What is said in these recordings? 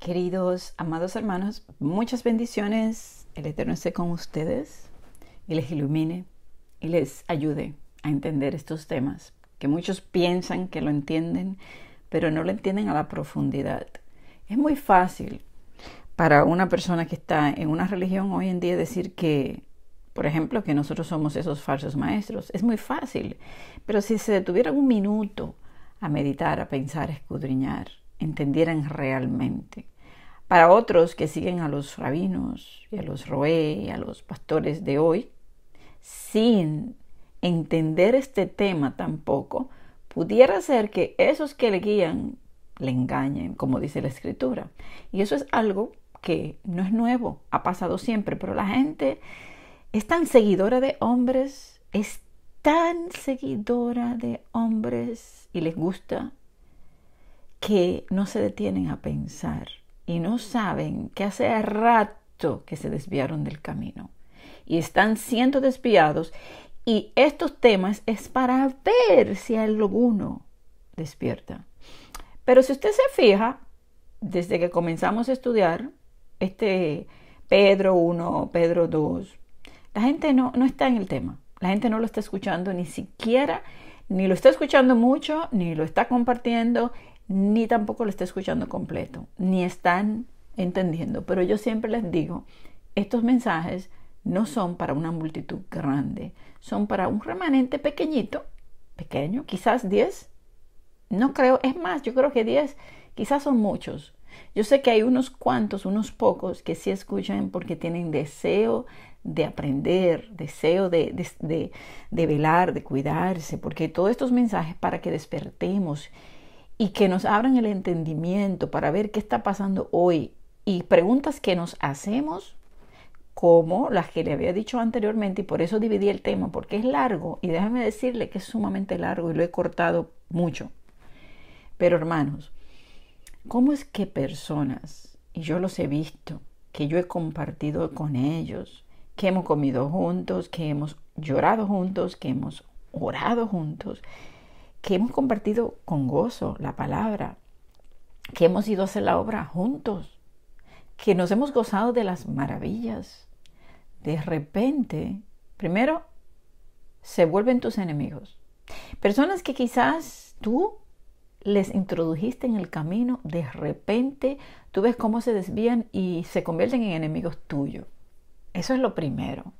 Queridos, amados hermanos, muchas bendiciones. El Eterno esté con ustedes y les ilumine y les ayude a entender estos temas que muchos piensan que lo entienden, pero no lo entienden a la profundidad. Es muy fácil para una persona que está en una religión hoy en día decir que, por ejemplo, que nosotros somos esos falsos maestros. Es muy fácil, pero si se detuvieran un minuto a meditar, a pensar, a escudriñar, entendieran realmente. Para otros que siguen a los rabinos y a los roé y a los pastores de hoy, sin entender este tema tampoco, pudiera ser que esos que le guían le engañen, como dice la escritura. Y eso es algo que no es nuevo, ha pasado siempre, pero la gente es tan seguidora de hombres, es tan seguidora de hombres y les gusta que no se detienen a pensar y no saben que hace rato que se desviaron del camino y están siendo desviados y estos temas es para ver si alguno despierta. Pero si usted se fija, desde que comenzamos a estudiar este Pedro 1, Pedro 2, la gente no, no está en el tema. La gente no lo está escuchando ni siquiera, ni lo está escuchando mucho, ni lo está compartiendo, ni tampoco lo está escuchando completo, ni están entendiendo. Pero yo siempre les digo, estos mensajes no son para una multitud grande, son para un remanente pequeñito, pequeño, quizás 10. No creo, es más, yo creo que 10 quizás son muchos. Yo sé que hay unos cuantos, unos pocos que sí escuchan porque tienen deseo de aprender, deseo de, de, de velar, de cuidarse, porque todos estos mensajes para que despertemos y que nos abran el entendimiento para ver qué está pasando hoy y preguntas que nos hacemos como las que le había dicho anteriormente y por eso dividí el tema porque es largo y déjame decirle que es sumamente largo y lo he cortado mucho. Pero hermanos, ¿cómo es que personas, y yo los he visto, que yo he compartido con ellos, que hemos comido juntos, que hemos llorado juntos, que hemos orado juntos, que hemos compartido con gozo la palabra, que hemos ido a hacer la obra juntos, que nos hemos gozado de las maravillas. De repente, primero, se vuelven tus enemigos. Personas que quizás tú les introdujiste en el camino, de repente tú ves cómo se desvían y se convierten en enemigos tuyos. Eso es lo primero.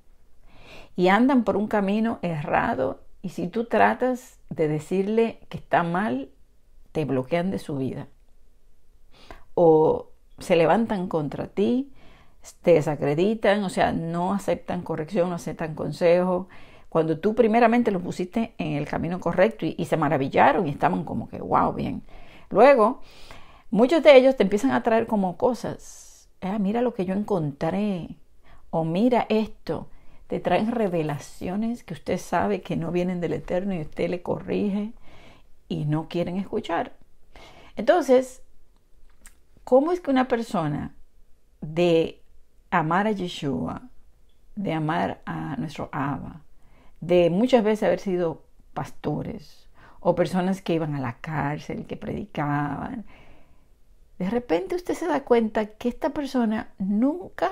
Y andan por un camino errado y si tú tratas de decirle que está mal, te bloquean de su vida. O se levantan contra ti, te desacreditan, o sea, no aceptan corrección, no aceptan consejo. Cuando tú primeramente los pusiste en el camino correcto y, se maravillaron y estaban como que, wow, bien. Luego, muchos de ellos te empiezan a traer como cosas. Ah, mira lo que yo encontré. O mira esto te traen revelaciones que usted sabe que no vienen del Eterno y usted le corrige y no quieren escuchar. Entonces, ¿cómo es que una persona de amar a Yeshua, de amar a nuestro Abba, de muchas veces haber sido pastores o personas que iban a la cárcel, que predicaban, de repente usted se da cuenta que esta persona nunca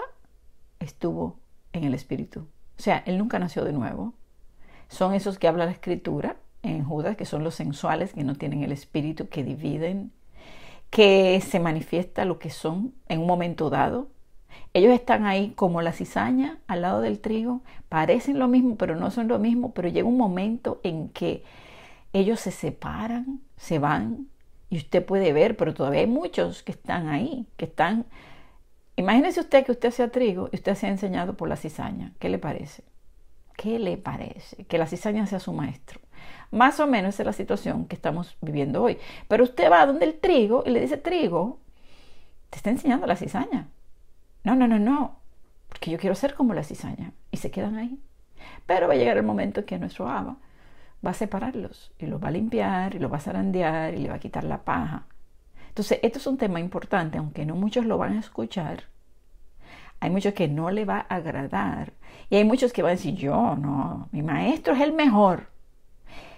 estuvo en el Espíritu o sea, él nunca nació de nuevo. Son esos que habla la escritura en Judas, que son los sensuales, que no tienen el espíritu, que dividen, que se manifiesta lo que son en un momento dado. Ellos están ahí como la cizaña al lado del trigo, parecen lo mismo, pero no son lo mismo, pero llega un momento en que ellos se separan, se van, y usted puede ver, pero todavía hay muchos que están ahí, que están Imagínese usted que usted sea trigo y usted sea enseñado por la cizaña. ¿Qué le parece? ¿Qué le parece? Que la cizaña sea su maestro. Más o menos esa es la situación que estamos viviendo hoy. Pero usted va donde el trigo y le dice, trigo, te está enseñando la cizaña. No, no, no, no, porque yo quiero ser como la cizaña. Y se quedan ahí. Pero va a llegar el momento en que nuestro aba va a separarlos y los va a limpiar y los va a zarandear y le va a quitar la paja entonces, esto es un tema importante, aunque no muchos lo van a escuchar. Hay muchos que no le va a agradar. Y hay muchos que van a decir, yo no, mi maestro es el mejor.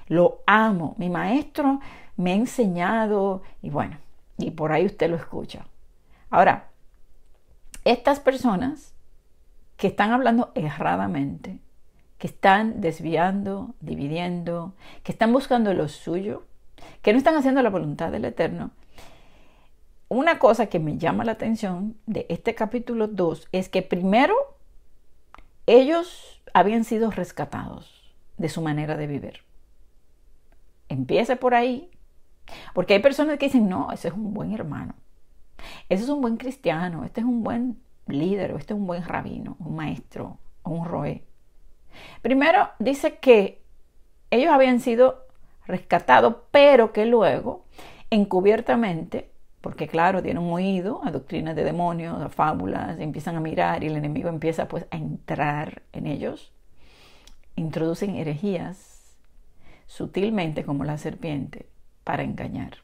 Lo amo. Mi maestro me ha enseñado. Y bueno, y por ahí usted lo escucha. Ahora, estas personas que están hablando erradamente, que están desviando, dividiendo, que están buscando lo suyo, que no están haciendo la voluntad del Eterno, una cosa que me llama la atención de este capítulo 2 es que primero ellos habían sido rescatados de su manera de vivir. Empieza por ahí, porque hay personas que dicen, no, ese es un buen hermano, ese es un buen cristiano, este es un buen líder, este es un buen rabino, un maestro, un roe. Primero dice que ellos habían sido rescatados, pero que luego, encubiertamente, porque claro, tienen un oído a doctrinas de demonios, a fábulas, empiezan a mirar y el enemigo empieza pues a entrar en ellos, introducen herejías sutilmente como la serpiente para engañar.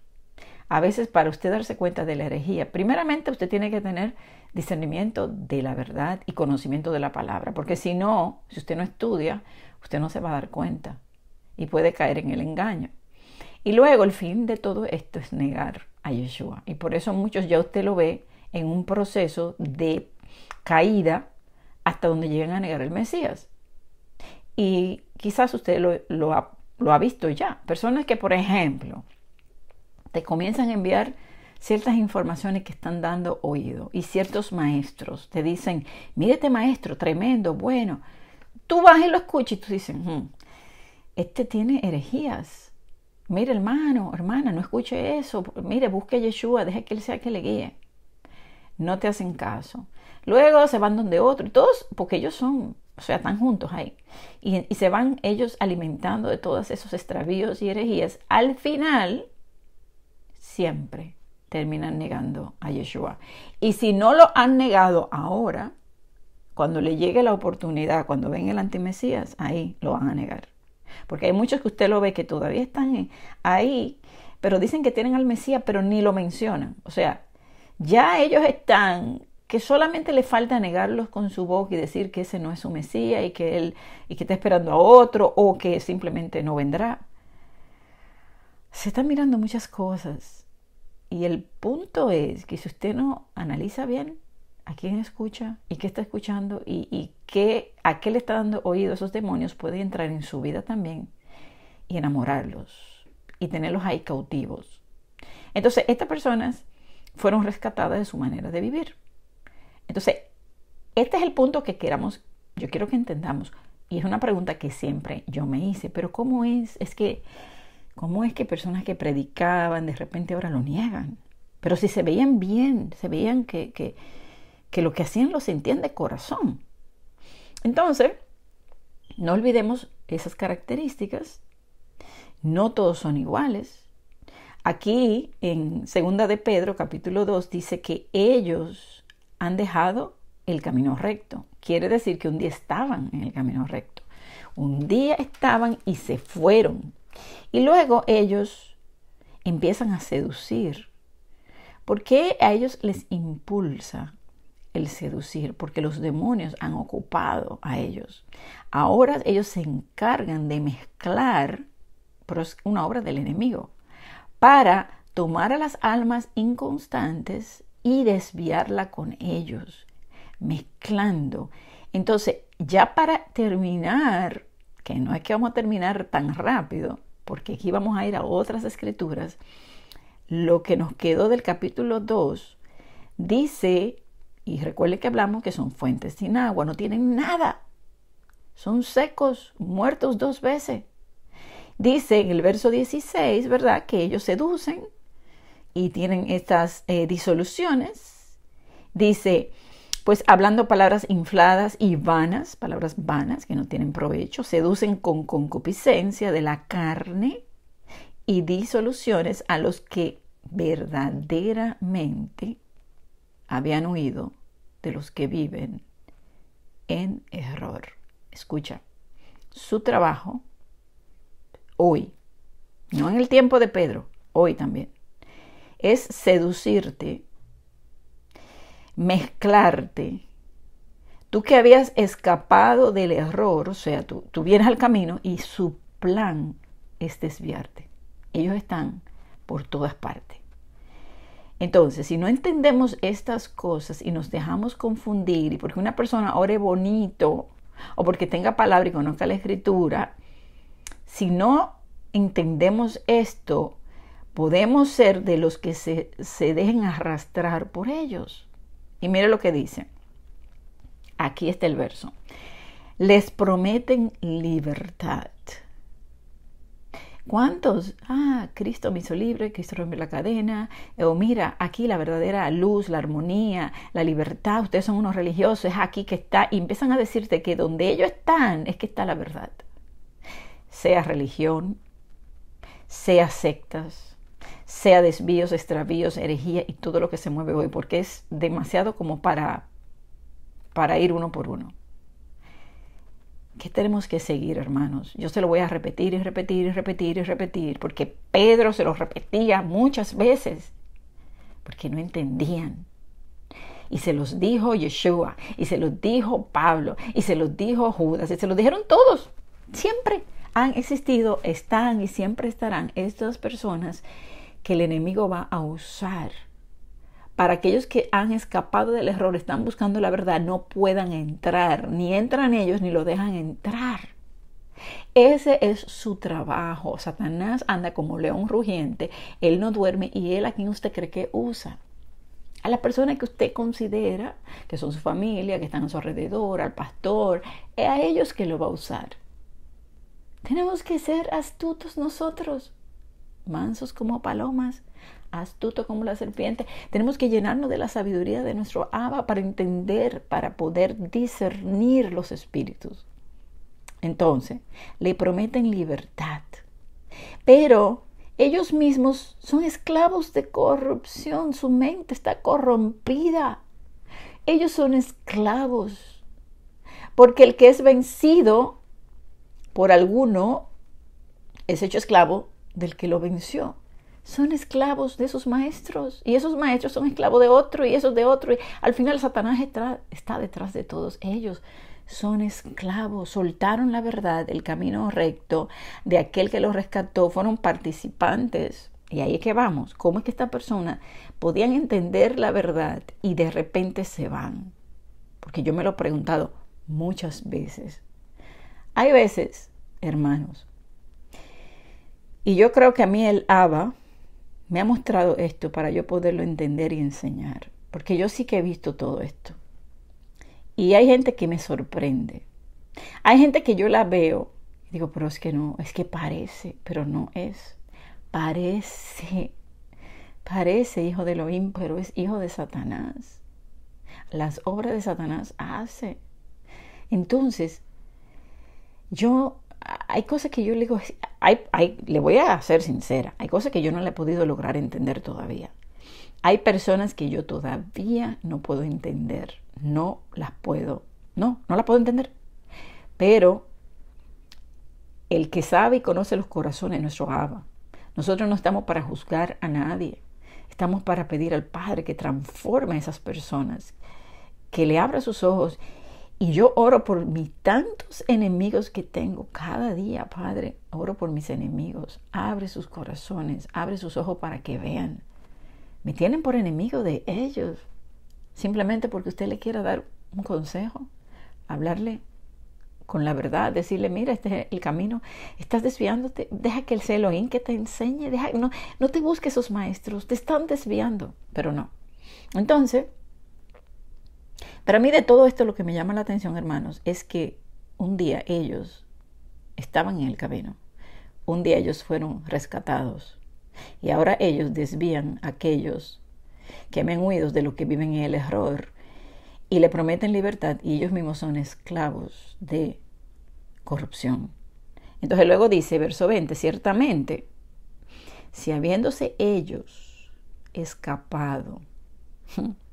A veces para usted darse cuenta de la herejía, primeramente usted tiene que tener discernimiento de la verdad y conocimiento de la palabra, porque si no, si usted no estudia, usted no se va a dar cuenta y puede caer en el engaño. Y luego el fin de todo esto es negar a Yeshua. Y por eso muchos ya usted lo ve en un proceso de caída hasta donde llegan a negar el Mesías. Y quizás usted lo, lo, ha, lo ha visto ya. Personas que, por ejemplo, te comienzan a enviar ciertas informaciones que están dando oído y ciertos maestros te dicen, mírete maestro, tremendo, bueno, tú vas y lo escuchas y tú dices, hmm, este tiene herejías. Mire hermano, hermana, no escuche eso, mire, busque a Yeshua, deje que él sea que le guíe. No te hacen caso. Luego se van donde otro, y todos, porque ellos son, o sea, están juntos ahí. Y, y se van ellos alimentando de todos esos extravíos y herejías. Al final, siempre terminan negando a Yeshua. Y si no lo han negado ahora, cuando le llegue la oportunidad, cuando ven el antimesías, ahí lo van a negar. Porque hay muchos que usted lo ve que todavía están ahí, pero dicen que tienen al Mesías, pero ni lo mencionan. O sea, ya ellos están que solamente le falta negarlos con su boca y decir que ese no es su Mesías y que él y que está esperando a otro o que simplemente no vendrá. Se están mirando muchas cosas y el punto es que si usted no analiza bien a quién escucha y qué está escuchando y, qué, a qué le está dando oído esos demonios, puede entrar en su vida también y enamorarlos y tenerlos ahí cautivos. Entonces, estas personas fueron rescatadas de su manera de vivir. Entonces, este es el punto que queramos, yo quiero que entendamos. Y es una pregunta que siempre yo me hice, pero ¿cómo es? Es que ¿Cómo es que personas que predicaban de repente ahora lo niegan? Pero si se veían bien, se veían que, que, lo que hacían lo sentían de corazón. Entonces, no olvidemos esas características. No todos son iguales. Aquí en Segunda de Pedro, capítulo 2, dice que ellos han dejado el camino recto. Quiere decir que un día estaban en el camino recto. Un día estaban y se fueron y luego ellos empiezan a seducir. ¿Por qué a ellos les impulsa el seducir? Porque los demonios han ocupado a ellos. Ahora ellos se encargan de mezclar, pero es una obra del enemigo, para tomar a las almas inconstantes y desviarla con ellos, mezclando. Entonces, ya para terminar, que no es que vamos a terminar tan rápido, porque aquí vamos a ir a otras escrituras, lo que nos quedó del capítulo 2 dice, y recuerde que hablamos que son fuentes sin agua, no tienen nada, son secos, muertos dos veces. Dice en el verso 16, ¿verdad? Que ellos seducen y tienen estas eh, disoluciones. Dice, pues hablando palabras infladas y vanas, palabras vanas que no tienen provecho, seducen con concupiscencia de la carne y disoluciones a los que verdaderamente habían huido de los que viven en error. Escucha, su trabajo hoy, no en el tiempo de Pedro, hoy también, es seducirte mezclarte. Tú que habías escapado del error, o sea, tú, tú vienes al camino y su plan es desviarte. Ellos están por todas partes. Entonces, si no entendemos estas cosas y nos dejamos confundir, y porque una persona ore bonito, o porque tenga palabra y conozca la escritura, si no entendemos esto, podemos ser de los que se, se dejen arrastrar por ellos. Y mire lo que dice. Aquí está el verso. Les prometen libertad. ¿Cuántos? Ah, Cristo me hizo libre, Cristo rompe la cadena. O mira, aquí la verdadera luz, la armonía, la libertad. Ustedes son unos religiosos, es aquí que está. Y empiezan a decirte que donde ellos están es que está la verdad. Sea religión, sea sectas, sea desvíos, extravíos, herejía y todo lo que se mueve hoy, porque es demasiado como para, para ir uno por uno. ¿Qué tenemos que seguir, hermanos? Yo se lo voy a repetir y repetir y repetir y repetir, porque Pedro se lo repetía muchas veces, porque no entendían. Y se los dijo Yeshua, y se los dijo Pablo, y se los dijo Judas, y se los dijeron todos. Siempre han existido, están y siempre estarán estas personas que el enemigo va a usar para aquellos que han escapado del error, están buscando la verdad, no puedan entrar, ni entran ellos ni lo dejan entrar. Ese es su trabajo. Satanás anda como león rugiente, él no duerme y él a quien usted cree que usa. A la persona que usted considera que son su familia, que están a su alrededor, al pastor, es a ellos que lo va a usar. Tenemos que ser astutos nosotros, mansos como palomas, astuto como la serpiente. Tenemos que llenarnos de la sabiduría de nuestro Abba para entender, para poder discernir los espíritus. Entonces, le prometen libertad, pero ellos mismos son esclavos de corrupción, su mente está corrompida. Ellos son esclavos, porque el que es vencido por alguno es hecho esclavo del que lo venció son esclavos de sus maestros y esos maestros son esclavos de otro y esos de otro. Y al final Satanás está, está detrás de todos ellos. Son esclavos, soltaron la verdad, el camino recto de aquel que los rescató, fueron participantes. Y ahí es que vamos, ¿cómo es que esta persona podían entender la verdad y de repente se van? Porque yo me lo he preguntado muchas veces. Hay veces, hermanos, y yo creo que a mí el Abba, me ha mostrado esto para yo poderlo entender y enseñar, porque yo sí que he visto todo esto. Y hay gente que me sorprende. Hay gente que yo la veo y digo, pero es que no, es que parece, pero no es. Parece, parece hijo de Elohim, pero es hijo de Satanás. Las obras de Satanás hace. Entonces, yo hay cosas que yo le digo, le voy a ser sincera, hay cosas que yo no le he podido lograr entender todavía. Hay personas que yo todavía no puedo entender, no las puedo, no, no las puedo entender. Pero el que sabe y conoce los corazones es nuestro Abba. Nosotros no estamos para juzgar a nadie, estamos para pedir al Padre que transforme a esas personas, que le abra sus ojos y yo oro por mis tantos enemigos que tengo cada día, Padre. Oro por mis enemigos. Abre sus corazones, abre sus ojos para que vean. Me tienen por enemigo de ellos. Simplemente porque usted le quiera dar un consejo, hablarle con la verdad, decirle, mira, este es el camino, estás desviándote, deja que el Elohim que te enseñe, deja, no, no te busques esos maestros, te están desviando, pero no. Entonces, para mí de todo esto lo que me llama la atención, hermanos, es que un día ellos estaban en el camino. Un día ellos fueron rescatados. Y ahora ellos desvían a aquellos que han huido de lo que viven en el error y le prometen libertad y ellos mismos son esclavos de corrupción. Entonces luego dice, verso 20, ciertamente, si habiéndose ellos escapado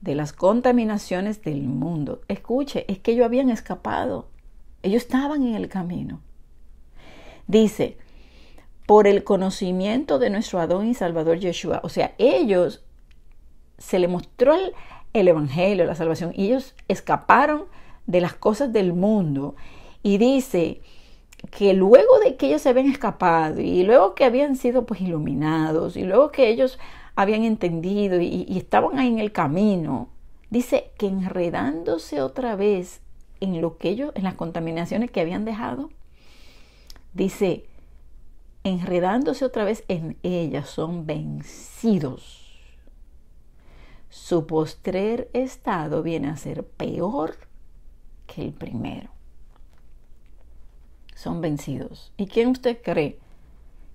de las contaminaciones del mundo. Escuche, es que ellos habían escapado. Ellos estaban en el camino. Dice, por el conocimiento de nuestro Adón y Salvador Yeshua. O sea, ellos se le mostró el, el Evangelio, la salvación, y ellos escaparon de las cosas del mundo. Y dice que luego de que ellos se habían escapado y luego que habían sido pues iluminados y luego que ellos habían entendido y, estaban ahí en el camino, dice que enredándose otra vez en lo que ellos, en las contaminaciones que habían dejado, dice, enredándose otra vez en ellas, son vencidos. Su postrer estado viene a ser peor que el primero. Son vencidos. ¿Y quién usted cree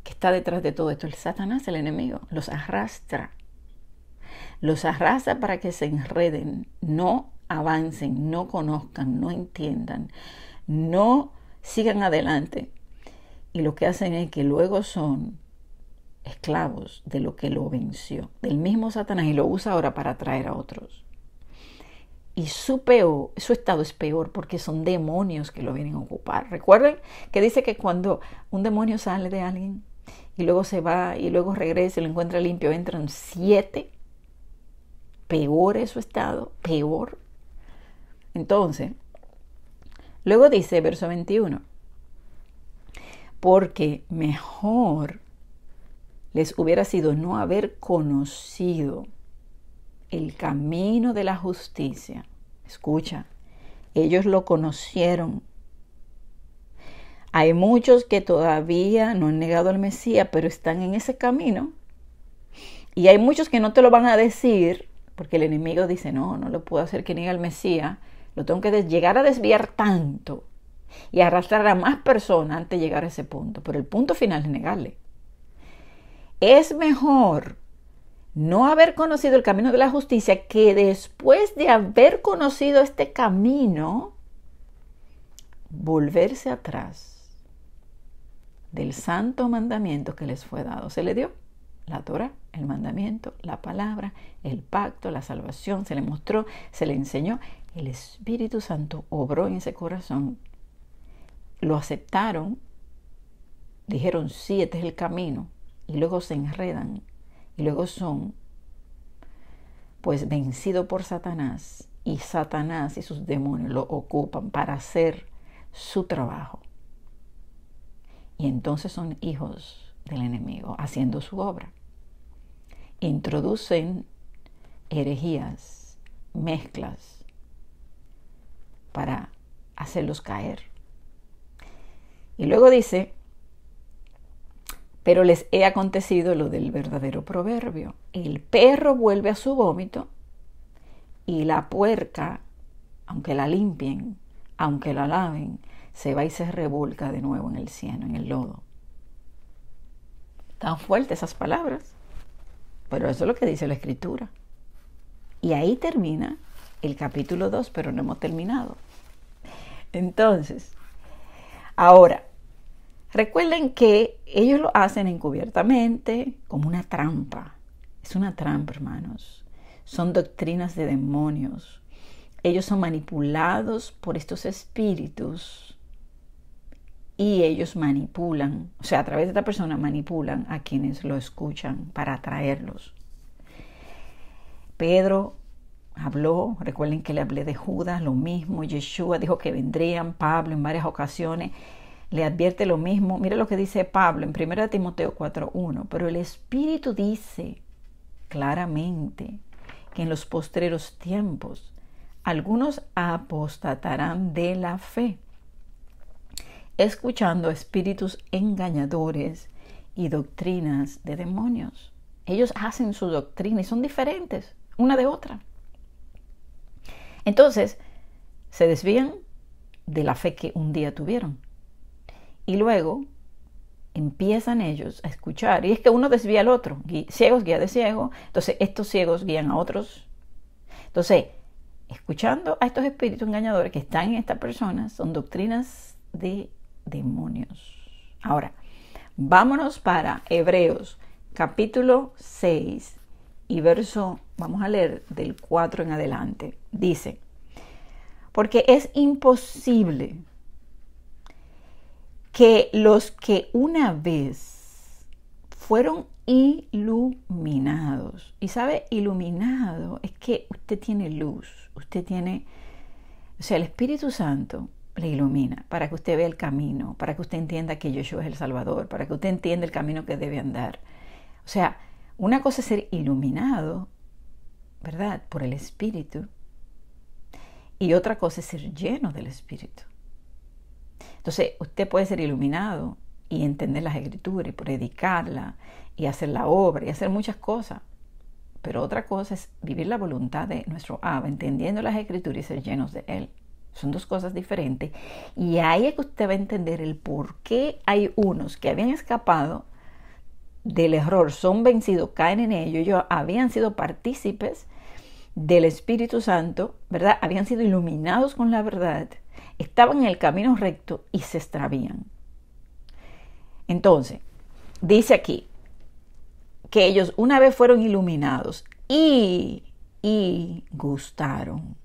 que está detrás de todo esto? El Satanás, el enemigo. Los arrastra. Los arrastra para que se enreden, no avancen, no conozcan, no entiendan, no sigan adelante. Y lo que hacen es que luego son esclavos de lo que lo venció, del mismo Satanás, y lo usa ahora para atraer a otros. Y su peor, su estado es peor porque son demonios que lo vienen a ocupar. Recuerden que dice que cuando un demonio sale de alguien y luego se va y luego regresa y lo encuentra limpio, entran siete. Peor es su estado, peor. Entonces, luego dice verso 21, porque mejor les hubiera sido no haber conocido el camino de la justicia. Escucha, ellos lo conocieron. Hay muchos que todavía no han negado al Mesías, pero están en ese camino. Y hay muchos que no te lo van a decir, porque el enemigo dice, no, no lo puedo hacer que niegue al Mesías. Lo tengo que llegar a desviar tanto y arrastrar a más personas antes de llegar a ese punto. Pero el punto final es negarle. Es mejor no haber conocido el camino de la justicia que después de haber conocido este camino, volverse atrás del santo mandamiento que les fue dado. Se le dio la Torah, el mandamiento, la palabra, el pacto, la salvación, se le mostró, se le enseñó. El Espíritu Santo obró en ese corazón. Lo aceptaron, dijeron, sí, este es el camino y luego se enredan y luego son pues vencidos por Satanás y Satanás y sus demonios lo ocupan para hacer su trabajo. Y entonces son hijos del enemigo haciendo su obra. Introducen herejías, mezclas para hacerlos caer. Y luego dice pero les he acontecido lo del verdadero proverbio. El perro vuelve a su vómito y la puerca, aunque la limpien, aunque la laven, se va y se revolca de nuevo en el cielo, en el lodo. Tan fuertes esas palabras, pero eso es lo que dice la escritura. Y ahí termina el capítulo 2, pero no hemos terminado. Entonces, ahora, Recuerden que ellos lo hacen encubiertamente, como una trampa. Es una trampa, hermanos. Son doctrinas de demonios. Ellos son manipulados por estos espíritus y ellos manipulan, o sea, a través de esta persona manipulan a quienes lo escuchan para atraerlos. Pedro habló, recuerden que le hablé de Judas, lo mismo, Yeshua dijo que vendrían, Pablo en varias ocasiones le advierte lo mismo. Mira lo que dice Pablo en 1 Timoteo 4.1. Pero el Espíritu dice claramente que en los postreros tiempos algunos apostatarán de la fe, escuchando espíritus engañadores y doctrinas de demonios. Ellos hacen su doctrina y son diferentes una de otra. Entonces, se desvían de la fe que un día tuvieron. Y luego empiezan ellos a escuchar. Y es que uno desvía al otro. Ciegos guía de ciego. Entonces estos ciegos guían a otros. Entonces, escuchando a estos espíritus engañadores que están en estas personas, son doctrinas de demonios. Ahora, vámonos para Hebreos capítulo 6 y verso, vamos a leer del 4 en adelante. Dice, porque es imposible que los que una vez fueron iluminados, y sabe, iluminado es que usted tiene luz, usted tiene, o sea, el Espíritu Santo le ilumina para que usted vea el camino, para que usted entienda que Yeshua es el Salvador, para que usted entienda el camino que debe andar. O sea, Una cosa es ser iluminado, ¿verdad? Por el Espíritu. Y otra cosa es ser lleno del Espíritu. Entonces, usted puede ser iluminado y entender las escrituras y predicarla y hacer la obra y hacer muchas cosas. Pero otra cosa es vivir la voluntad de nuestro Abba, entendiendo las escrituras y ser llenos de Él. Son dos cosas diferentes. Y ahí es que usted va a entender el por qué hay unos que habían escapado del error, son vencidos, caen en ello, ellos habían sido partícipes del Espíritu Santo, ¿verdad? Habían sido iluminados con la verdad, estaban en el camino recto y se extravían. Entonces, dice aquí que ellos una vez fueron iluminados y, y gustaron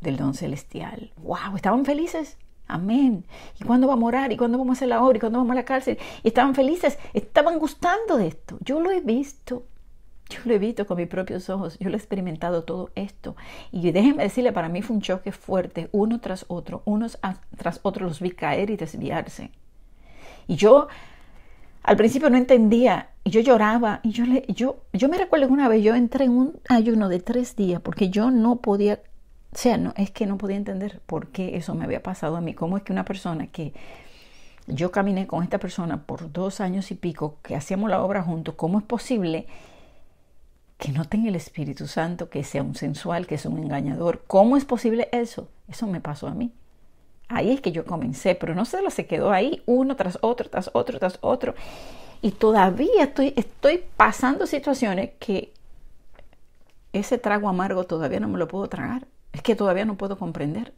del don celestial. ¡Wow! Estaban felices. Amén. ¿Y cuándo va a morar? ¿Y cuándo vamos a hacer la obra? ¿Y cuándo vamos a la cárcel? Y estaban felices, estaban gustando de esto. Yo lo he visto. Yo lo he visto con mis propios ojos, yo lo he experimentado todo esto. Y déjenme decirle, para mí fue un choque fuerte, uno tras otro, unos tras otros los vi caer y desviarse. Y yo al principio no entendía, y yo lloraba, y yo, le, yo, yo me recuerdo que una vez yo entré en un ayuno de tres días porque yo no podía o sea, no, es que no podía entender por qué eso me había pasado a mí. ¿Cómo es que una persona que yo caminé con esta persona por dos años y pico, que hacíamos la obra juntos, cómo es posible que no tenga el Espíritu Santo, que sea un sensual, que sea un engañador? ¿Cómo es posible eso? Eso me pasó a mí. Ahí es que yo comencé, pero no se se quedó ahí, uno tras otro, tras otro, tras otro. Y todavía estoy, estoy pasando situaciones que ese trago amargo todavía no me lo puedo tragar. Es que todavía no puedo comprender.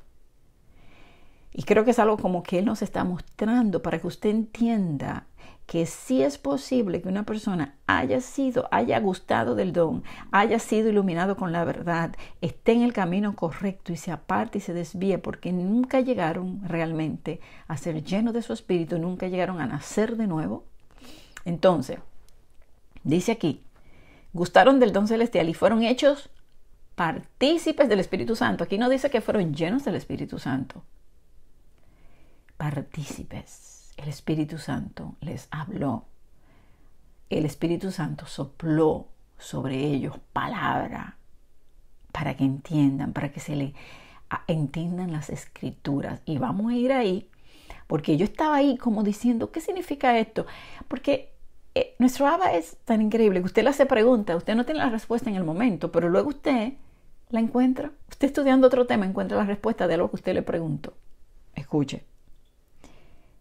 Y creo que es algo como que Él nos está mostrando para que usted entienda que sí es posible que una persona haya sido, haya gustado del don, haya sido iluminado con la verdad, esté en el camino correcto y se aparte y se desvíe porque nunca llegaron realmente a ser llenos de su espíritu, nunca llegaron a nacer de nuevo. Entonces, dice aquí, gustaron del don celestial y fueron hechos partícipes del Espíritu Santo. Aquí no dice que fueron llenos del Espíritu Santo. Partícipes. El Espíritu Santo les habló. El Espíritu Santo sopló sobre ellos palabra para que entiendan, para que se le entiendan las escrituras. Y vamos a ir ahí, porque yo estaba ahí como diciendo, ¿qué significa esto? Porque eh, nuestro ABA es tan increíble que usted le hace preguntas, usted no tiene la respuesta en el momento, pero luego usted la encuentra. Usted estudiando otro tema encuentra la respuesta de lo que usted le preguntó. Escuche.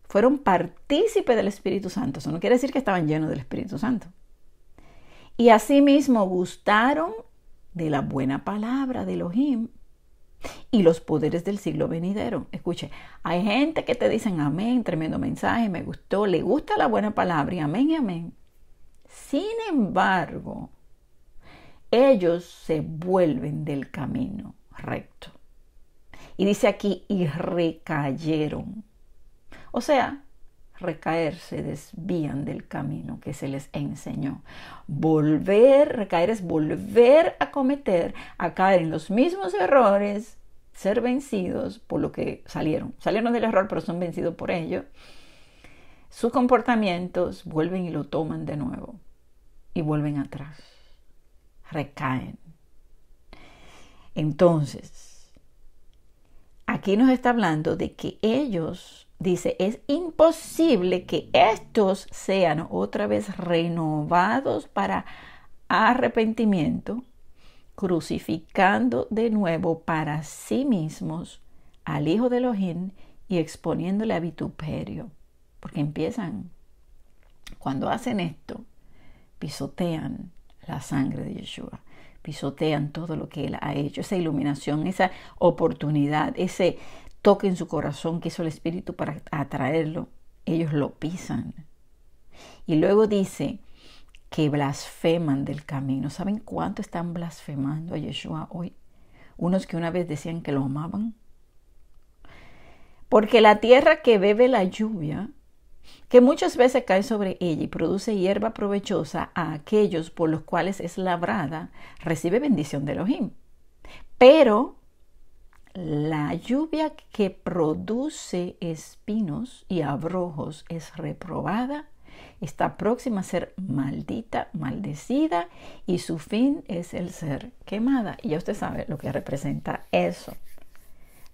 Fueron partícipes del Espíritu Santo. Eso no quiere decir que estaban llenos del Espíritu Santo. Y asimismo gustaron de la buena palabra de Elohim y los poderes del siglo venidero. Escuche, hay gente que te dicen amén, tremendo mensaje, me gustó, le gusta la buena palabra y amén y amén. Sin embargo, ellos se vuelven del camino recto. Y dice aquí, y recayeron. O sea, recaerse, desvían del camino que se les enseñó. Volver, recaer es volver a cometer, a caer en los mismos errores, ser vencidos por lo que salieron. Salieron del error, pero son vencidos por ello. Sus comportamientos vuelven y lo toman de nuevo y vuelven atrás recaen. Entonces, aquí nos está hablando de que ellos, dice, es imposible que estos sean otra vez renovados para arrepentimiento, crucificando de nuevo para sí mismos al Hijo de Elohim y exponiéndole a vituperio. Porque empiezan, cuando hacen esto, pisotean la sangre de Yeshua. Pisotean todo lo que Él ha hecho, esa iluminación, esa oportunidad, ese toque en su corazón que hizo el Espíritu para atraerlo. Ellos lo pisan. Y luego dice que blasfeman del camino. ¿Saben cuánto están blasfemando a Yeshua hoy? Unos que una vez decían que lo amaban. Porque la tierra que bebe la lluvia que muchas veces cae sobre ella y produce hierba provechosa a aquellos por los cuales es labrada, recibe bendición de Elohim. Pero la lluvia que produce espinos y abrojos es reprobada está próxima a ser maldita, maldecida y su fin es el ser quemada. Y ya usted sabe lo que representa eso,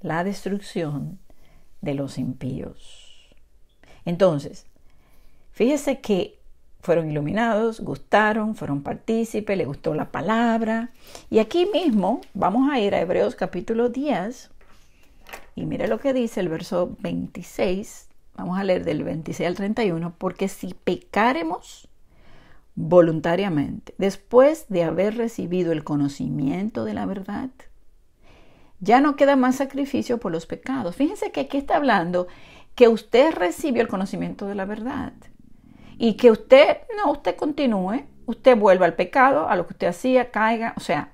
la destrucción de los impíos. Entonces, fíjese que fueron iluminados, gustaron, fueron partícipes, le gustó la palabra. Y aquí mismo vamos a ir a Hebreos capítulo 10 y mire lo que dice el verso 26. Vamos a leer del 26 al 31. Porque si pecaremos voluntariamente, después de haber recibido el conocimiento de la verdad, ya no queda más sacrificio por los pecados. Fíjense que aquí está hablando que usted recibió el conocimiento de la verdad y que usted, no, usted continúe, usted vuelva al pecado, a lo que usted hacía, caiga, o sea,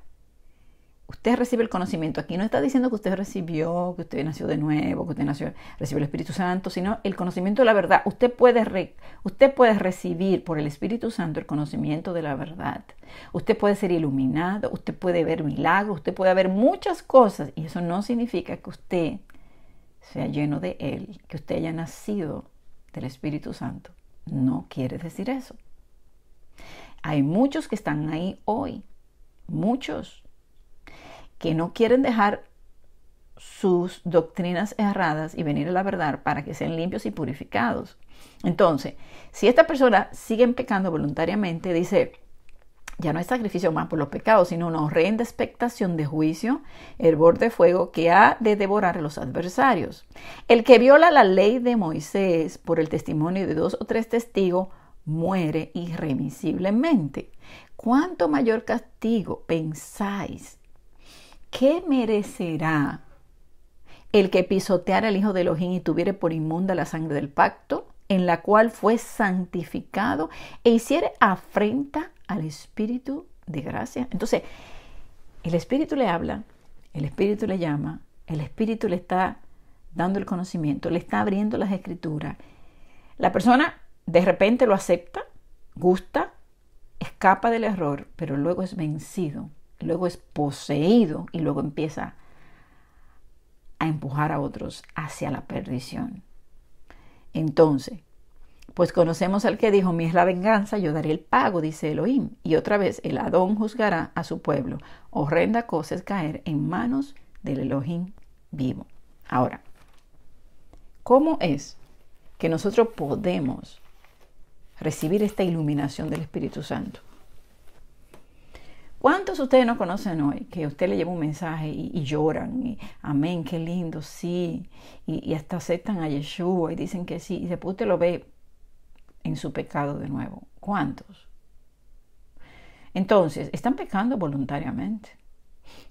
usted recibe el conocimiento. Aquí no está diciendo que usted recibió, que usted nació de nuevo, que usted nació, recibió el Espíritu Santo, sino el conocimiento de la verdad. Usted puede, usted puede recibir por el Espíritu Santo el conocimiento de la verdad. Usted puede ser iluminado, usted puede ver milagros, usted puede ver muchas cosas y eso no significa que usted sea lleno de Él, que usted haya nacido del Espíritu Santo. No quiere decir eso. Hay muchos que están ahí hoy, muchos que no quieren dejar sus doctrinas erradas y venir a la verdad para que sean limpios y purificados. Entonces, si esta persona sigue pecando voluntariamente, dice, ya no es sacrificio más por los pecados, sino una horrenda expectación de juicio, hervor de fuego que ha de devorar a los adversarios. El que viola la ley de Moisés por el testimonio de dos o tres testigos muere irremisiblemente. ¿Cuánto mayor castigo pensáis ¿qué merecerá el que pisoteara al Hijo de Elohim y tuviere por inmunda la sangre del pacto, en la cual fue santificado e hiciere afrenta al Espíritu de gracia? Entonces, el Espíritu le habla, el Espíritu le llama, el Espíritu le está dando el conocimiento, le está abriendo las escrituras. La persona de repente lo acepta, gusta, escapa del error, pero luego es vencido luego es poseído y luego empieza a empujar a otros hacia la perdición. Entonces, pues conocemos al que dijo, mi es la venganza, yo daré el pago, dice Elohim. Y otra vez, el Adón juzgará a su pueblo. Horrenda cosa es caer en manos del Elohim vivo. Ahora, ¿cómo es que nosotros podemos recibir esta iluminación del Espíritu Santo? ¿Cuántos de ustedes no conocen hoy que usted le lleva un mensaje y, lloran? Y, Amén, qué lindo, sí. Y, hasta aceptan a Yeshua y dicen que sí. Y después usted lo ve en su pecado de nuevo. ¿Cuántos? Entonces, están pecando voluntariamente.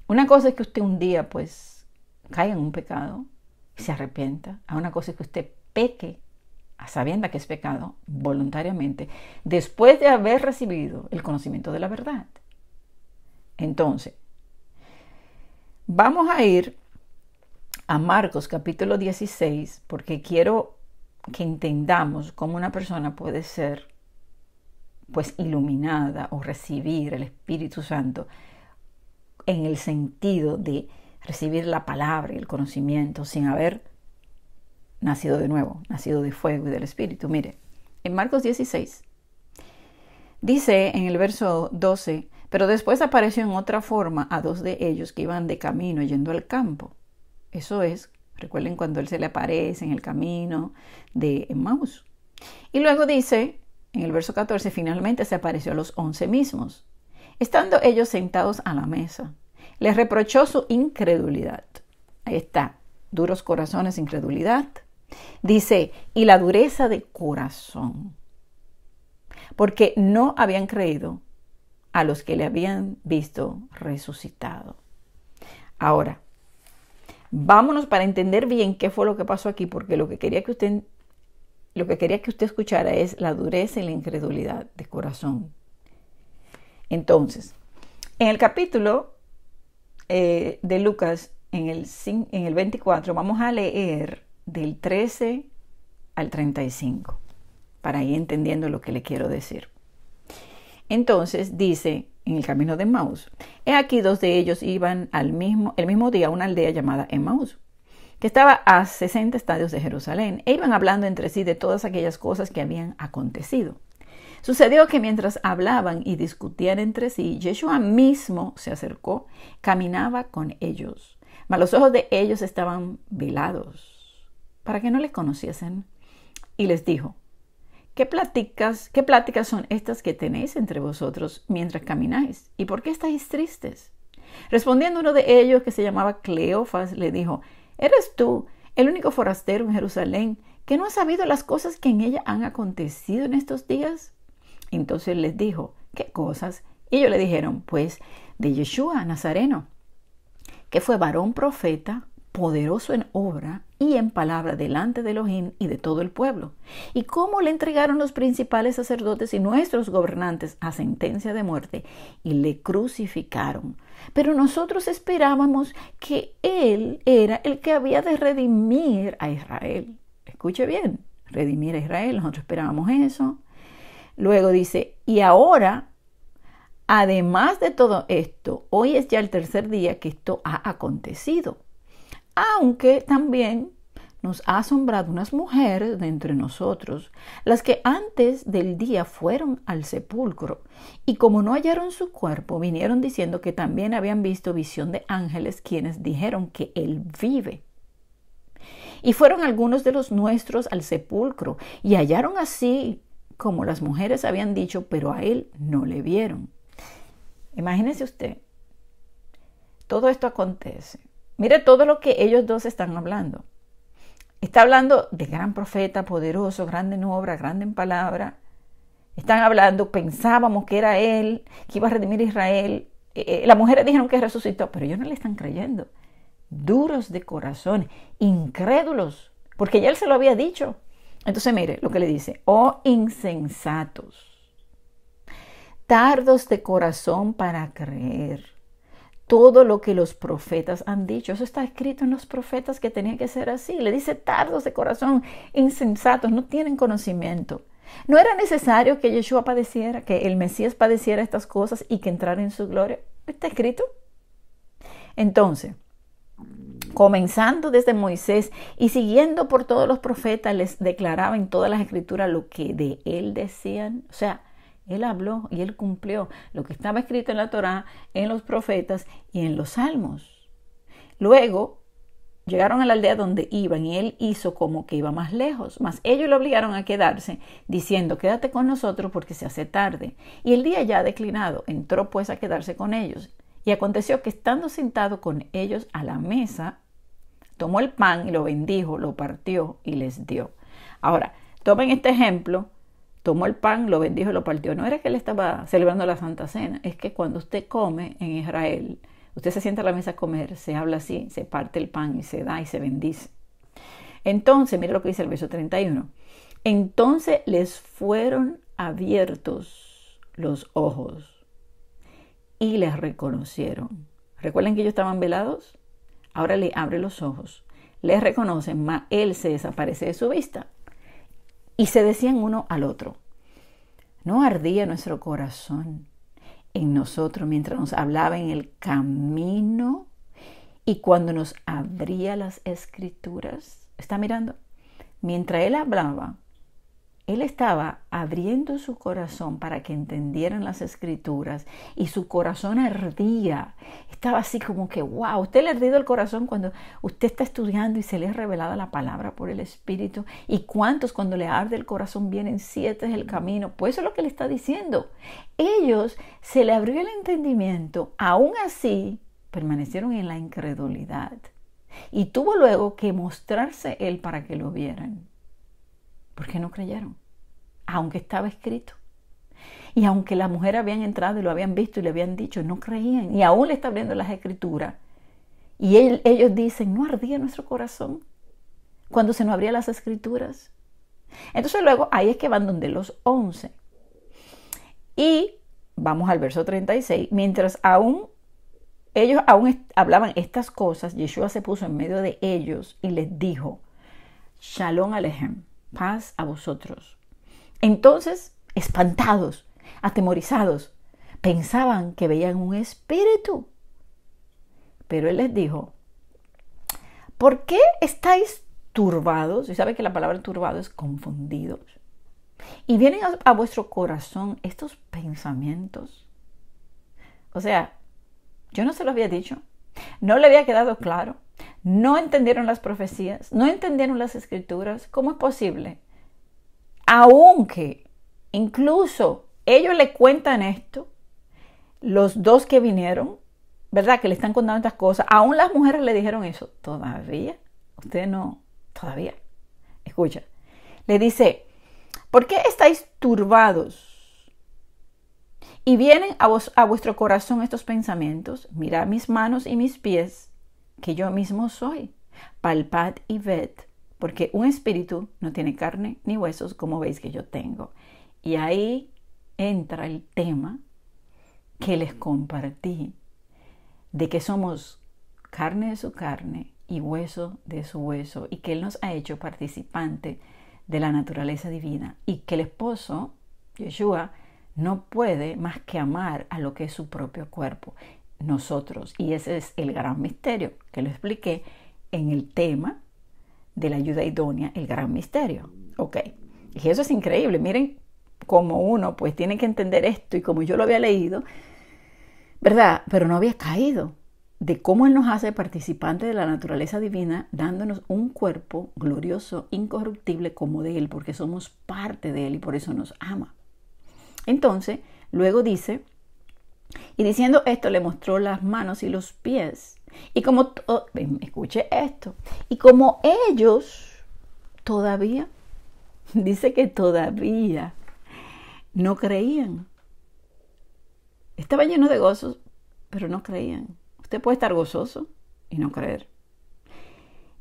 Una cosa es que usted un día pues caiga en un pecado y se arrepienta. A una cosa es que usted peque a sabienda que es pecado voluntariamente después de haber recibido el conocimiento de la verdad. Entonces, vamos a ir a Marcos capítulo 16 porque quiero que entendamos cómo una persona puede ser pues iluminada o recibir el Espíritu Santo en el sentido de recibir la palabra y el conocimiento sin haber nacido de nuevo, nacido de fuego y del Espíritu. Mire, en Marcos 16 dice en el verso 12, pero después apareció en otra forma a dos de ellos que iban de camino yendo al campo. Eso es, recuerden cuando él se le aparece en el camino de Emmaus. Y luego dice, en el verso 14, finalmente se apareció a los once mismos. Estando ellos sentados a la mesa, les reprochó su incredulidad. Ahí está, duros corazones, incredulidad. Dice, y la dureza de corazón, porque no habían creído a los que le habían visto resucitado. Ahora, vámonos para entender bien qué fue lo que pasó aquí, porque lo que quería que usted, lo que quería que usted escuchara es la dureza y la incredulidad de corazón. Entonces, en el capítulo eh, de Lucas, en el, en el 24, vamos a leer del 13 al 35, para ir entendiendo lo que le quiero decir. Entonces dice en el camino de Emmaus, he aquí dos de ellos iban al mismo, el mismo día a una aldea llamada Emmaus, que estaba a 60 estadios de Jerusalén, e iban hablando entre sí de todas aquellas cosas que habían acontecido. Sucedió que mientras hablaban y discutían entre sí, Yeshua mismo se acercó, caminaba con ellos, mas los ojos de ellos estaban velados, para que no les conociesen, y les dijo, ¿Qué pláticas, ¿Qué pláticas son estas que tenéis entre vosotros mientras camináis? ¿Y por qué estáis tristes? Respondiendo uno de ellos, que se llamaba Cleofas, le dijo, ¿Eres tú el único forastero en Jerusalén que no ha sabido las cosas que en ella han acontecido en estos días? Entonces les dijo, ¿qué cosas? Y ellos le dijeron, pues de Yeshua, Nazareno, que fue varón profeta, poderoso en obra y en palabra delante de Elohim y de todo el pueblo. Y cómo le entregaron los principales sacerdotes y nuestros gobernantes a sentencia de muerte y le crucificaron. Pero nosotros esperábamos que él era el que había de redimir a Israel. Escuche bien, redimir a Israel, nosotros esperábamos eso. Luego dice, y ahora, además de todo esto, hoy es ya el tercer día que esto ha acontecido. Aunque también nos ha asombrado unas mujeres de entre nosotros, las que antes del día fueron al sepulcro, y como no hallaron su cuerpo, vinieron diciendo que también habían visto visión de ángeles quienes dijeron que él vive. Y fueron algunos de los nuestros al sepulcro, y hallaron así como las mujeres habían dicho, pero a él no le vieron. Imagínese usted, todo esto acontece. Mire todo lo que ellos dos están hablando. Está hablando de gran profeta, poderoso, grande en obra, grande en palabra. Están hablando, pensábamos que era él, que iba a redimir a Israel. Eh, eh, las mujeres dijeron que resucitó, pero ellos no le están creyendo. Duros de corazón, incrédulos, porque ya él se lo había dicho. Entonces mire lo que le dice, oh insensatos, tardos de corazón para creer todo lo que los profetas han dicho. Eso está escrito en los profetas que tenía que ser así. Le dice tardos de corazón, insensatos, no tienen conocimiento. No era necesario que Yeshua padeciera, que el Mesías padeciera estas cosas y que entrara en su gloria. Está escrito. Entonces, comenzando desde Moisés y siguiendo por todos los profetas, les declaraba en todas las escrituras lo que de él decían. O sea, él habló y él cumplió lo que estaba escrito en la Torá, en los profetas y en los salmos. Luego llegaron a la aldea donde iban y él hizo como que iba más lejos, mas ellos lo obligaron a quedarse, diciendo, quédate con nosotros porque se hace tarde. Y el día ya declinado, entró pues a quedarse con ellos. Y aconteció que estando sentado con ellos a la mesa, tomó el pan y lo bendijo, lo partió y les dio. Ahora, tomen este ejemplo, tomó el pan, lo bendijo y lo partió. No era que él estaba celebrando la Santa Cena, es que cuando usted come en Israel, usted se sienta a la mesa a comer, se habla así, se parte el pan y se da y se bendice. Entonces, mire lo que dice el verso 31. Entonces les fueron abiertos los ojos y les reconocieron. ¿Recuerden que ellos estaban velados? Ahora le abre los ojos, les reconocen, mas él se desaparece de su vista. Y se decían uno al otro, ¿no ardía nuestro corazón en nosotros mientras nos hablaba en el camino y cuando nos abría las escrituras? ¿Está mirando? Mientras él hablaba, él estaba abriendo su corazón para que entendieran las escrituras y su corazón ardía. Estaba así como que, wow, usted le ha ardido el corazón cuando usted está estudiando y se le ha revelado la palabra por el Espíritu. ¿Y cuántos cuando le arde el corazón vienen siete es el camino? Pues eso es lo que le está diciendo. Ellos se le abrió el entendimiento, aún así permanecieron en la incredulidad. Y tuvo luego que mostrarse él para que lo vieran. ¿Por qué no creyeron? Aunque estaba escrito. Y aunque la mujer habían entrado y lo habían visto y le habían dicho, no creían. Y aún le está abriendo las escrituras. Y ellos dicen, no ardía nuestro corazón cuando se nos abrían las escrituras. Entonces luego ahí es que van donde los once. Y vamos al verso 36. Mientras aún ellos aún hablaban estas cosas, Yeshua se puso en medio de ellos y les dijo, Shalom Alejem paz a vosotros. Entonces, espantados, atemorizados, pensaban que veían un espíritu. Pero él les dijo, ¿por qué estáis turbados? Y sabe que la palabra turbado es confundidos. Y vienen a, vuestro corazón estos pensamientos. O sea, yo no se lo había dicho. No le había quedado claro. No entendieron las profecías. No entendieron las escrituras. ¿Cómo es posible? Aunque incluso ellos le cuentan esto, los dos que vinieron, ¿verdad? Que le están contando estas cosas. Aún las mujeres le dijeron eso. Todavía. Usted no. Todavía. Escucha. Le dice, ¿por qué estáis turbados? Y vienen a, vos, a vuestro corazón estos pensamientos. Mirad mis manos y mis pies, que yo mismo soy. Palpad y ved, porque un espíritu no tiene carne ni huesos como veis que yo tengo. Y ahí entra el tema que les compartí de que somos carne de su carne y hueso de su hueso y que Él nos ha hecho participante de la naturaleza divina y que el esposo, Yeshua, no puede más que amar a lo que es su propio cuerpo, nosotros. Y ese es el gran misterio que lo expliqué en el tema de la ayuda idónea, el gran misterio. Ok, y eso es increíble. Miren cómo uno pues tiene que entender esto y como yo lo había leído, ¿verdad? Pero no había caído de cómo Él nos hace participantes de la naturaleza divina, dándonos un cuerpo glorioso, incorruptible como de Él, porque somos parte de Él y por eso nos ama. Entonces, luego dice, y diciendo esto le mostró las manos y los pies. Y como, oh, escuche esto, y como ellos todavía, dice que todavía no creían. Estaba lleno de gozos, pero no creían. Usted puede estar gozoso y no creer.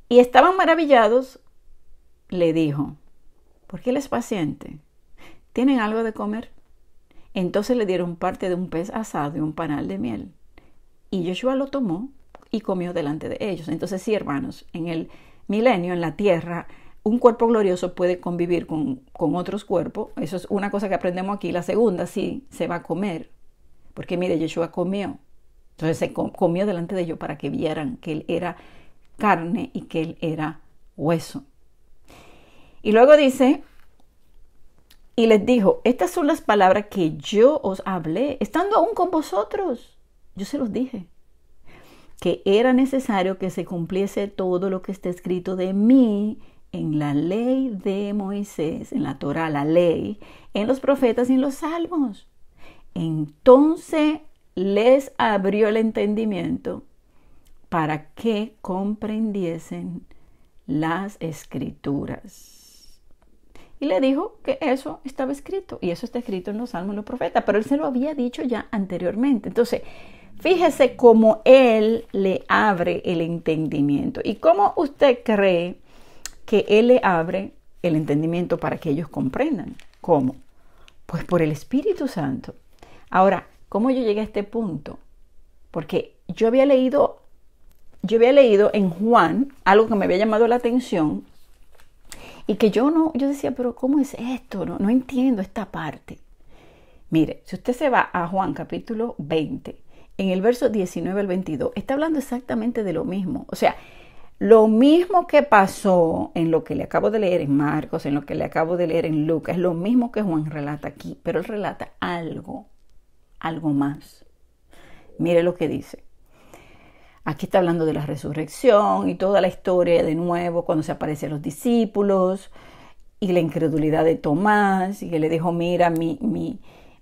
Y estaban maravillados, le dijo, ¿por qué él es paciente? ¿Tienen algo de comer? Entonces le dieron parte de un pez asado y un panal de miel. Y Joshua lo tomó y comió delante de ellos. Entonces sí, hermanos, en el milenio, en la tierra, un cuerpo glorioso puede convivir con, otros cuerpos. Eso es una cosa que aprendemos aquí. La segunda, sí, se va a comer. Porque mire, Yeshua comió. Entonces se comió delante de ellos para que vieran que él era carne y que él era hueso. Y luego dice, y les dijo, estas son las palabras que yo os hablé, estando aún con vosotros. Yo se los dije, que era necesario que se cumpliese todo lo que está escrito de mí en la ley de Moisés, en la Torah, la ley, en los profetas y en los salmos. Entonces les abrió el entendimiento para que comprendiesen las escrituras. Y le dijo que eso estaba escrito, y eso está escrito en los salmos y los profetas, pero él se lo había dicho ya anteriormente. Entonces, fíjese cómo él le abre el entendimiento y cómo usted cree que Él le abre el entendimiento para que ellos comprendan. ¿Cómo? Pues por el Espíritu Santo. Ahora, ¿cómo yo llegué a este punto? Porque yo había leído, yo había leído en Juan algo que me había llamado la atención y que yo no, yo decía, pero ¿cómo es esto? No, no entiendo esta parte. Mire, si usted se va a Juan capítulo 20, en el verso 19 al 22, está hablando exactamente de lo mismo. O sea, lo mismo que pasó en lo que le acabo de leer en Marcos, en lo que le acabo de leer en Lucas, es lo mismo que Juan relata aquí, pero él relata algo, algo más. Mire lo que dice. Aquí está hablando de la resurrección y toda la historia de nuevo cuando se aparece a los discípulos y la incredulidad de Tomás y que le dijo, mira mi, mi,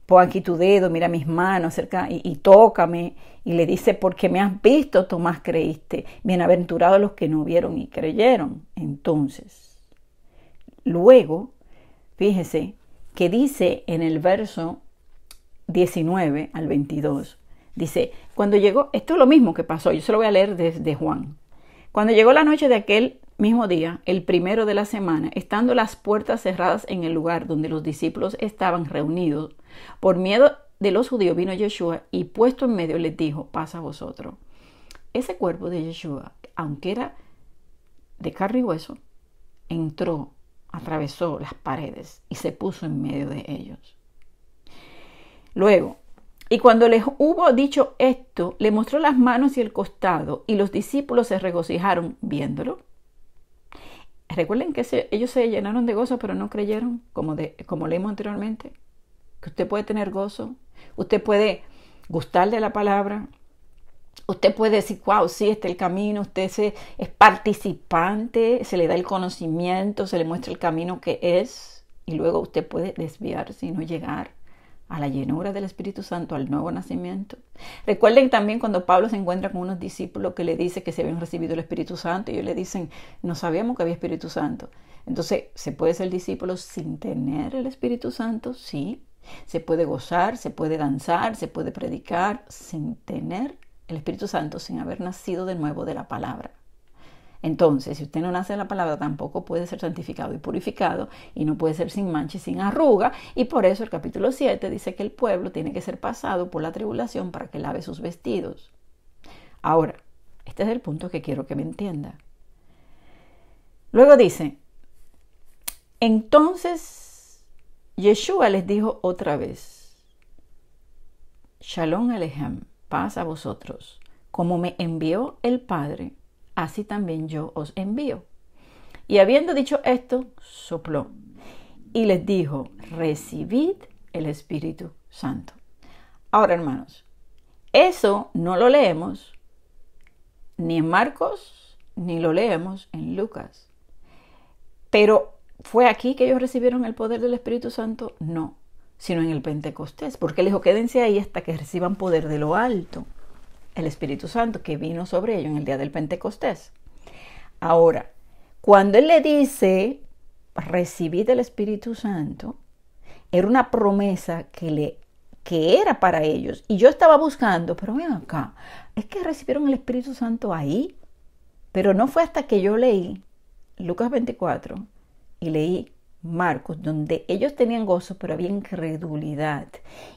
pon aquí tu dedo, mira mis manos, cerca y, tócame. Y le dice, porque me has visto, Tomás, creíste. Bienaventurados los que no vieron y creyeron. Entonces, luego, fíjese que dice en el verso 19 al 22, dice, cuando llegó, esto es lo mismo que pasó, yo se lo voy a leer desde Juan. Cuando llegó la noche de aquel mismo día, el primero de la semana, estando las puertas cerradas en el lugar donde los discípulos estaban reunidos, por miedo de los judíos vino Yeshua y puesto en medio les dijo, pasa a vosotros. Ese cuerpo de Yeshua, aunque era de carne y hueso, entró, atravesó las paredes y se puso en medio de ellos. Luego, Y cuando les hubo dicho esto, le mostró las manos y el costado, y los discípulos se regocijaron viéndolo. Recuerden que ellos se llenaron de gozo, pero no creyeron, como, de, como leímos anteriormente, que usted puede tener gozo, usted puede gustar de la palabra, usted puede decir, wow, sí, este es el camino, usted es participante, se le da el conocimiento, se le muestra el camino que es, y luego usted puede desviarse y no llegar a la llenura del Espíritu Santo, al nuevo nacimiento. Recuerden también cuando Pablo se encuentra con unos discípulos que le dice que se habían recibido el Espíritu Santo y ellos le dicen, no sabíamos que había Espíritu Santo. Entonces, ¿se puede ser discípulo sin tener el Espíritu Santo? Sí. Se puede gozar, se puede danzar, se puede predicar sin tener el Espíritu Santo, sin haber nacido de nuevo de la palabra. Entonces, si usted no nace de la palabra, tampoco puede ser santificado y purificado y no puede ser sin mancha y sin arruga. Y por eso el capítulo 7 dice que el pueblo tiene que ser pasado por la tribulación para que lave sus vestidos. Ahora, este es el punto que quiero que me entienda. Luego dice, entonces Yeshua les dijo otra vez, Shalom Alejem, paz a vosotros, como me envió el Padre así también yo os envío. Y habiendo dicho esto, sopló y les dijo, recibid el Espíritu Santo. Ahora, hermanos, eso no lo leemos ni en Marcos, ni lo leemos en Lucas. Pero ¿fue aquí que ellos recibieron el poder del Espíritu Santo? No, sino en el Pentecostés, porque él dijo, quédense ahí hasta que reciban poder de lo alto el Espíritu Santo que vino sobre ellos en el día del Pentecostés. Ahora, cuando Él le dice, recibid el Espíritu Santo, era una promesa que, le, que era para ellos. Y yo estaba buscando, pero ven acá, es que recibieron el Espíritu Santo ahí, pero no fue hasta que yo leí Lucas 24 y leí Marcos, donde ellos tenían gozo, pero había incredulidad.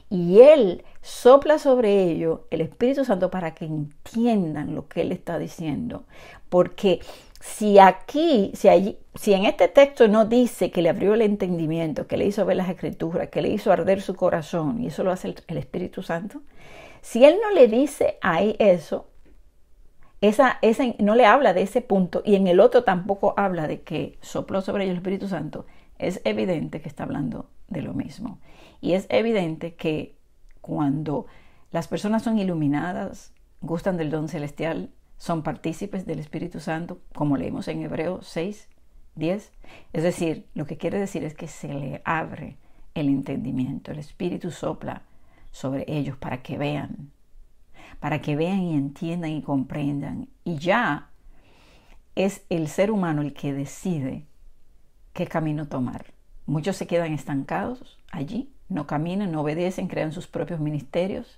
Y Él sopla sobre ellos el Espíritu Santo para que entiendan lo que Él está diciendo. Porque si aquí, si, allí, si en este texto no dice que le abrió el entendimiento, que le hizo ver las escrituras, que le hizo arder su corazón, y eso lo hace el, Espíritu Santo, si Él no le dice ahí eso, esa, no le habla de ese punto, y en el otro tampoco habla de que sopló sobre ellos el Espíritu Santo, es evidente que está hablando de lo mismo. Y es evidente que cuando las personas son iluminadas, gustan del don celestial, son partícipes del Espíritu Santo, como leemos en Hebreo 6, 10. Es decir, lo que quiere decir es que se le abre el entendimiento, el Espíritu sopla sobre ellos para que vean, para que vean y entiendan y comprendan. Y ya es el ser humano el que decide qué camino tomar. Muchos se quedan estancados allí, no caminan, no obedecen, crean sus propios ministerios.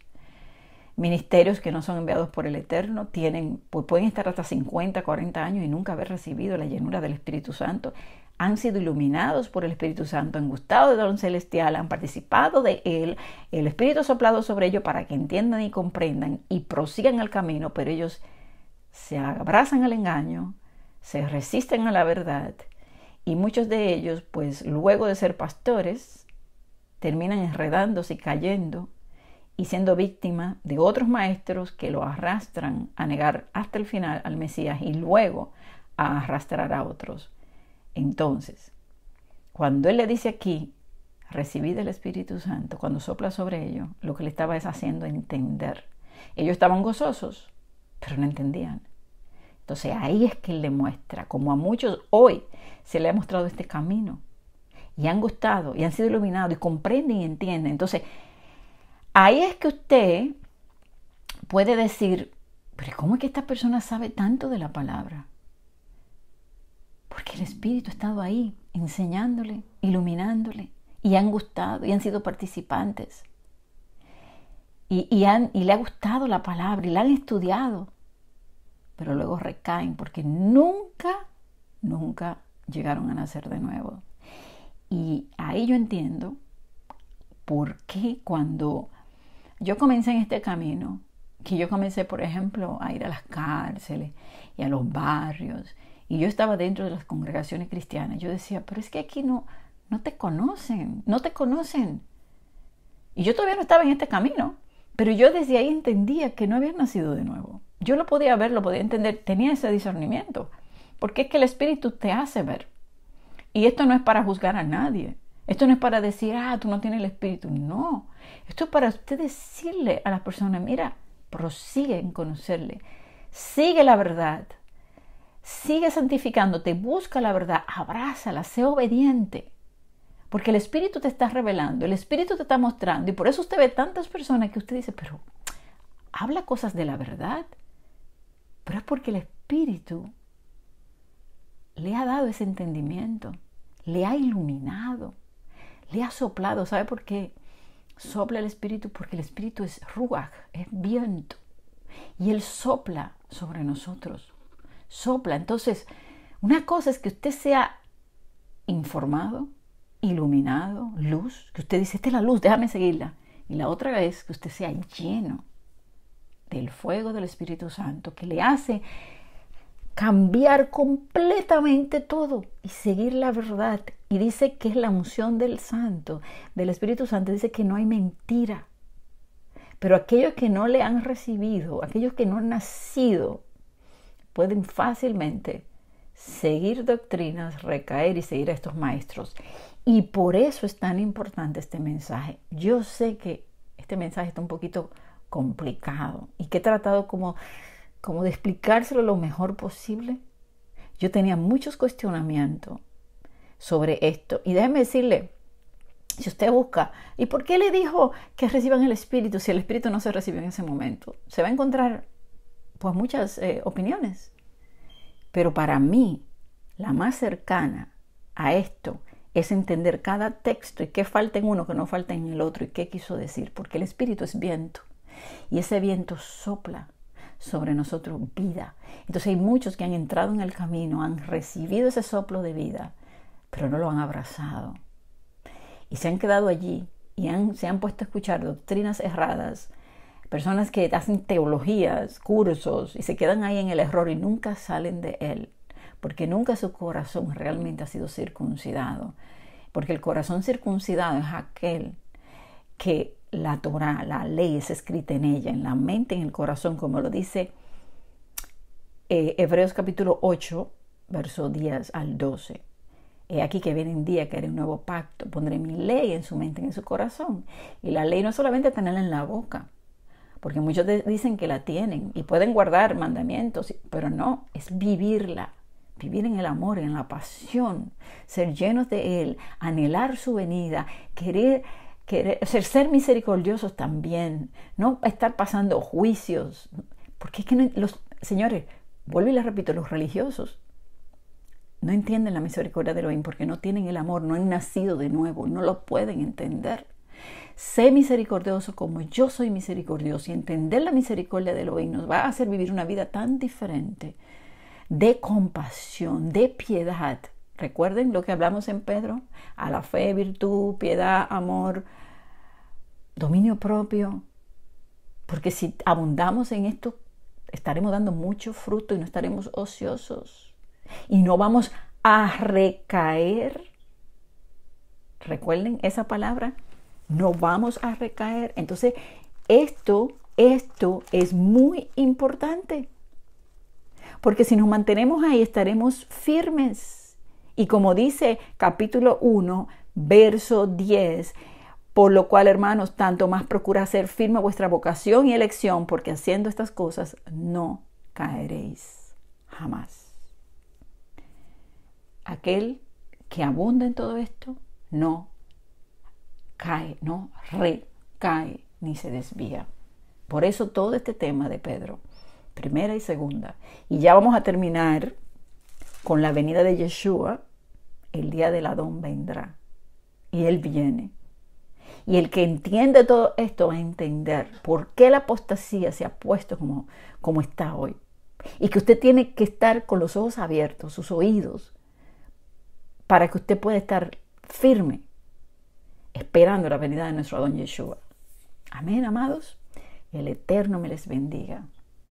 Ministerios que no son enviados por el Eterno, tienen, pueden estar hasta 50, 40 años y nunca haber recibido la llenura del Espíritu Santo. Han sido iluminados por el Espíritu Santo, han gustado del don celestial, han participado de él, el Espíritu soplado sobre ellos para que entiendan y comprendan y prosigan el camino, pero ellos se abrazan al engaño, se resisten a la verdad y muchos de ellos, pues luego de ser pastores, terminan enredándose y cayendo y siendo víctimas de otros maestros que lo arrastran a negar hasta el final al Mesías y luego a arrastrar a otros. Entonces, cuando Él le dice aquí, recibid el Espíritu Santo, cuando sopla sobre ellos, lo que le estaba es haciendo entender. Ellos estaban gozosos, pero no entendían. Entonces ahí es que Él le muestra, como a muchos hoy se le ha mostrado este camino y han gustado y han sido iluminados y comprenden y entienden. Entonces ahí es que usted puede decir, pero ¿cómo es que esta persona sabe tanto de la palabra? Porque el Espíritu ha estado ahí enseñándole, iluminándole y han gustado y han sido participantes. Y, y le ha gustado la palabra y la han estudiado pero luego recaen porque nunca, nunca llegaron a nacer de nuevo. Y ahí yo entiendo por qué cuando yo comencé en este camino, que yo comencé, por ejemplo, a ir a las cárceles y a los barrios, y yo estaba dentro de las congregaciones cristianas, yo decía, pero es que aquí no, no te conocen, no te conocen. Y yo todavía no estaba en este camino, Pero yo desde ahí entendía que no había nacido de nuevo. Yo lo podía ver, lo podía entender, tenía ese discernimiento. Porque es que el Espíritu te hace ver. Y esto no es para juzgar a nadie. Esto no es para decir, ah, tú no tienes el Espíritu. No. Esto es para usted decirle a las personas, mira, prosigue en conocerle. Sigue la verdad. Sigue santificándote. Busca la verdad. Abrázala. Sé obediente. Porque el Espíritu te está revelando. El Espíritu te está mostrando. Y por eso usted ve tantas personas que usted dice, pero habla cosas de la verdad. Pero es porque el Espíritu le ha dado ese entendimiento, le ha iluminado, le ha soplado. ¿Sabe por qué? Sopla el Espíritu porque el Espíritu es ruach, es viento. Y Él sopla sobre nosotros. Sopla. Entonces, una cosa es que usted sea informado, iluminado, luz, que usted dice, esta es la luz, déjame seguirla. Y la otra es que usted sea lleno del fuego del Espíritu Santo, que le hace cambiar completamente todo y seguir la verdad. Y dice que es la unción del Santo, del Espíritu Santo, dice que no hay mentira. Pero aquellos que no le han recibido, aquellos que no han nacido, pueden fácilmente seguir doctrinas, recaer y seguir a estos maestros. Y por eso es tan importante este mensaje. Yo sé que este mensaje está un poquito complicado y que he tratado como como de explicárselo lo mejor posible. Yo tenía muchos cuestionamientos sobre esto. Y déjeme decirle, si usted busca, ¿y por qué le dijo que reciban el Espíritu si el Espíritu no se recibe en ese momento? Se va a encontrar pues muchas eh, opiniones. Pero para mí, la más cercana a esto es entender cada texto y qué falta en uno, que no falta en el otro y qué quiso decir, porque el Espíritu es viento y ese viento sopla sobre nosotros vida. Entonces hay muchos que han entrado en el camino, han recibido ese soplo de vida, pero no lo han abrazado. Y se han quedado allí y se han puesto a escuchar doctrinas erradas, personas que hacen teologías, cursos y se quedan ahí en el error y nunca salen de él, porque nunca su corazón realmente ha sido circuncidado. Porque el corazón circuncidado es aquel que la Torah, la ley es escrita en ella, en la mente, en el corazón, como lo dice eh, Hebreos capítulo 8, verso 10 al 12. He aquí que viene un día que haré un nuevo pacto, pondré mi ley en su mente, en su corazón. Y la ley no es solamente tenerla en la boca, porque muchos dicen que la tienen y pueden guardar mandamientos, pero no, es vivirla, vivir en el amor, en la pasión, ser llenos de Él, anhelar su venida, querer ser, misericordiosos también, no estar pasando juicios, porque es que los señores, vuelvo y les repito, los religiosos no entienden la misericordia de Elohim porque no tienen el amor, no han nacido de nuevo, no lo pueden entender. Sé misericordioso como yo soy misericordioso y entender la misericordia de Elohim nos va a hacer vivir una vida tan diferente de compasión, de piedad, Recuerden lo que hablamos en Pedro, a la fe, virtud, piedad, amor, dominio propio, porque si abundamos en esto, estaremos dando mucho fruto y no estaremos ociosos y no vamos a recaer. Recuerden esa palabra, no vamos a recaer. Entonces, esto, esto es muy importante, porque si nos mantenemos ahí estaremos firmes y como dice capítulo 1, verso 10, por lo cual, hermanos, tanto más procura hacer firme vuestra vocación y elección, porque haciendo estas cosas no caeréis jamás. Aquel que abunda en todo esto no cae, no recae ni se desvía. Por eso todo este tema de Pedro, primera y segunda. Y ya vamos a terminar con la venida de Yeshua, el día del Adón vendrá. Y Él viene. Y el que entiende todo esto va a entender por qué la apostasía se ha puesto como, como está hoy. Y que usted tiene que estar con los ojos abiertos, sus oídos, para que usted pueda estar firme, esperando la venida de nuestro Adón Yeshua. Amén, amados. El Eterno me les bendiga.